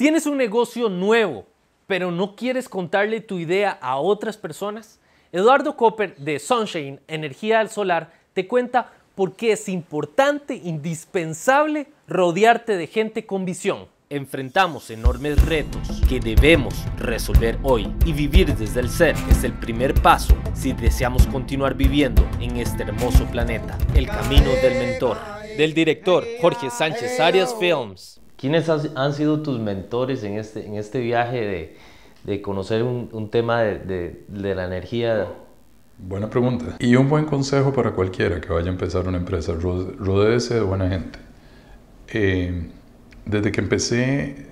¿Tienes un negocio nuevo, pero no quieres contarle tu idea a otras personas? Eduardo Copper de Sunshine Energía Solar te cuenta por qué es importante, indispensable, rodearte de gente con visión. Enfrentamos enormes retos que debemos resolver hoy y vivir desde el ser es el primer paso si deseamos continuar viviendo en este hermoso planeta. El camino del mentor, del director Jorge Sánchez Arias Films. ¿Quiénes han sido tus mentores en este, en este viaje de, de conocer un, un tema de, de, la energía? Buena pregunta. Y un buen consejo para cualquiera que vaya a empezar una empresa, rodéese de buena gente. Eh, desde que empecé,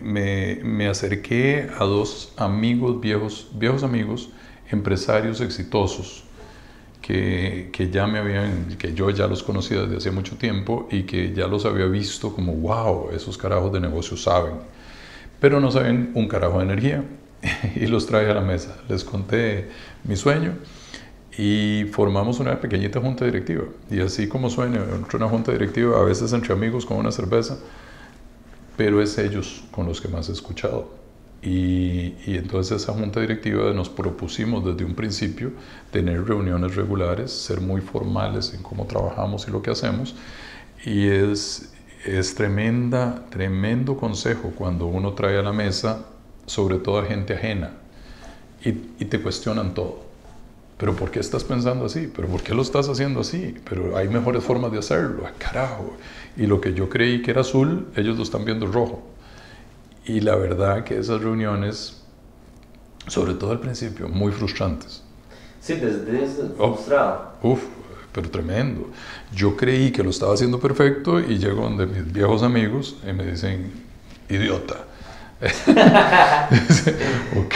me, me, acerqué a dos amigos, viejos, viejos amigos, empresarios exitosos, que, que, ya me habían, que yo ya los conocía desde hace mucho tiempo y que ya los había visto como, wow, esos carajos de negocio saben, pero no saben un carajo de energía y los traje a la mesa. Les conté mi sueño y formamos una pequeñita junta directiva. Y así como sueño, una junta directiva, a veces entre amigos con una cerveza, pero es ellos con los que más he escuchado. Y, entonces esa junta directiva nos propusimos desde un principio tener reuniones regulares, ser muy formales en cómo trabajamos y lo que hacemos. Y es, es tremenda, tremendo consejo cuando uno trae a la mesa, sobre todo a gente ajena, y, y te cuestionan todo. ¿Pero por qué estás pensando así? ¿Pero por qué lo estás haciendo así? Pero hay mejores formas de hacerlo, carajo. Y lo que yo creí que era azul, ellos lo están viendo rojo. Y la verdad que esas reuniones, sobre todo al principio, muy frustrantes. Sí, desde, oh, frustrado. Uf, pero tremendo. Yo creí que lo estaba haciendo perfecto y llego donde mis viejos amigos y me dicen, idiota. ok,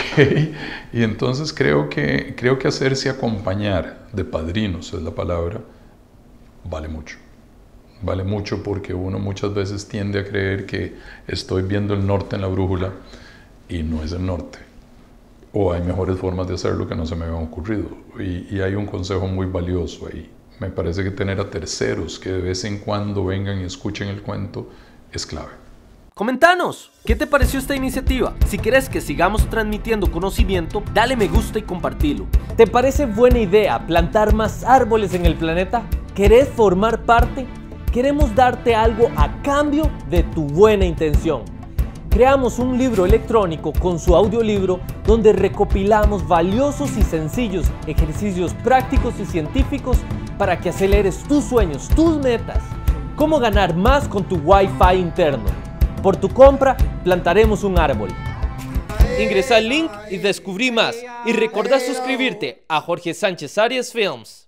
y entonces creo que, creo que hacerse acompañar de padrinos, es la palabra, vale mucho. Vale mucho porque uno muchas veces tiende a creer que estoy viendo el norte en la brújula y no es el norte. O hay mejores formas de hacerlo que no se me habían ocurrido. Y, hay un consejo muy valioso ahí. Me parece que tener a terceros que de vez en cuando vengan y escuchen el cuento es clave. Comentanos, ¿qué te pareció esta iniciativa? Si quieres que sigamos transmitiendo conocimiento, dale me gusta y compartilo. ¿Te parece buena idea plantar más árboles en el planeta? ¿Querés formar parte? Queremos darte algo a cambio de tu buena intención. Creamos un libro electrónico con su audiolibro donde recopilamos valiosos y sencillos ejercicios prácticos y científicos para que aceleres tus sueños, tus metas. Cómo ganar más con tu Wi-Fi interno. Por tu compra, plantaremos un árbol. Ingresa al link y descubrí más. Y recordá suscribirte a Jorge Sánchez Arias Films.